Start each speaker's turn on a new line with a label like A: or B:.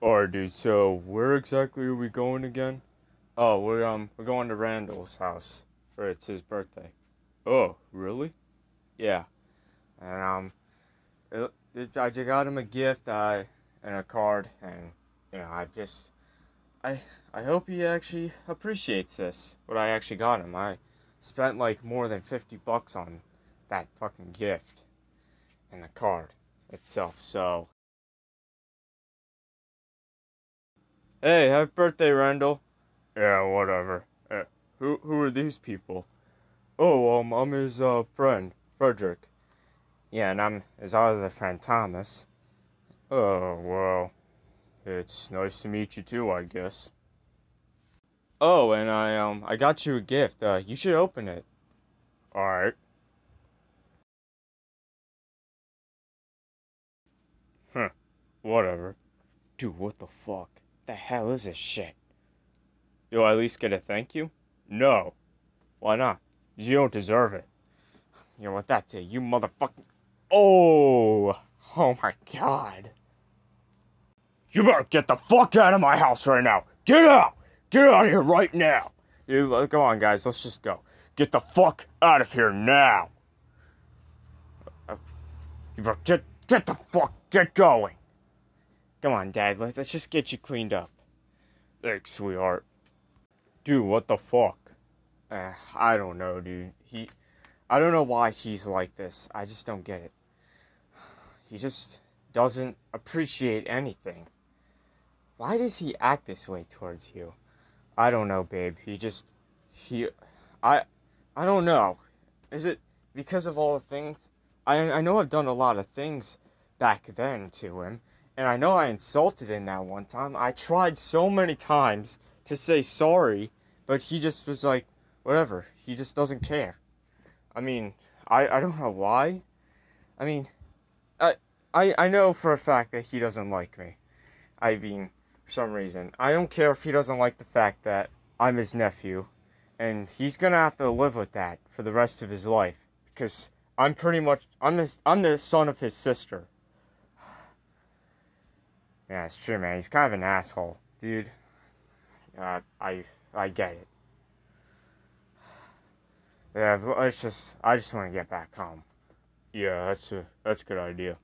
A: Alright, dude. So where exactly are we going again? Oh, we're um we're going to Randall's house. Or it's his birthday. Oh, really? Yeah. And um, it, it, I just got him a gift, uh, and a card, and you know I just, I I hope he actually appreciates this. What I actually got him. I spent like more than fifty bucks on that fucking gift and the card itself. So. Hey, happy birthday, Randall. Yeah, whatever. Uh, who who are these people? Oh, um, I'm his uh friend, Frederick. Yeah, and I'm his other friend, Thomas. Oh well, it's nice to meet you too, I guess. Oh, and I um I got you a gift. Uh, you should open it. All right. Huh. Whatever. Dude, what the fuck? The hell is this shit? I at least get a thank you? No. Why not? You don't deserve it. You know what that's it, you motherfucking. Oh! Oh my god. You better get the fuck out of my house right now! Get out! Get out of here right now! You, go on, guys, let's just go. Get the fuck out of here now! Uh, you better get, get the fuck, get going! Come on, Dad, let's, just get you cleaned up. Thanks, sweetheart. Dude, what the fuck? Uh, I don't know, dude. He, I don't know why he's like this. I just don't get it. He just doesn't appreciate anything. Why does he act this way towards you? I don't know, babe. He just, he, I, I don't know. Is it because of all the things? I, I know I've done a lot of things back then to him, and I know I insulted him that one time. I tried so many times to say sorry, but he just was like, whatever. He just doesn't care. I mean, I, I don't know why. I mean, I, I I know for a fact that he doesn't like me. I mean, for some reason. I don't care if he doesn't like the fact that I'm his nephew, and he's gonna have to live with that for the rest of his life because I'm pretty much I'm the I'm the son of his sister. Yeah, it's true, man. He's kind of an asshole, dude. Uh, I I get it. Yeah, let's just. I just want to get back home. Yeah, that's a that's a good idea.